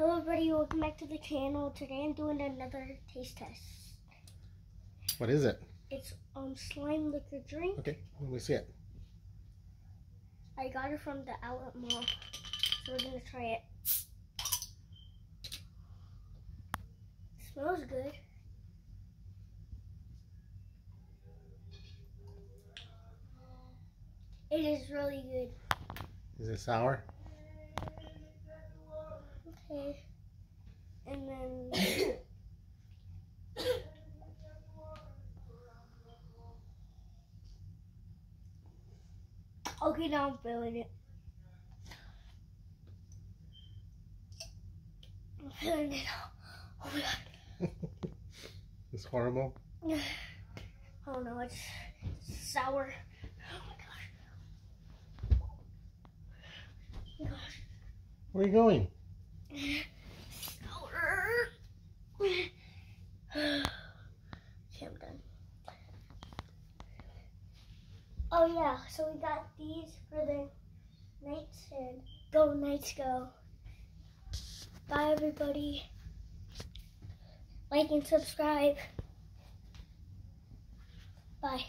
Hello everybody, welcome back to the channel. Today I'm doing another taste test. What is it? It's um Slime Licker drink. Okay, let me see it. I got it from the outlet mall. So we're gonna try it. smells good. It is really good. Is it sour? Okay. And then Okay, now I'm feeling it. I'm feeling it. Oh my god. it's horrible. Oh no, it's sour. Oh my gosh. Oh my Gosh. Where are you going? Sour. okay, I'm done. Oh yeah, so we got these for the Knights and go Knights go. Bye everybody. Like and subscribe. Bye.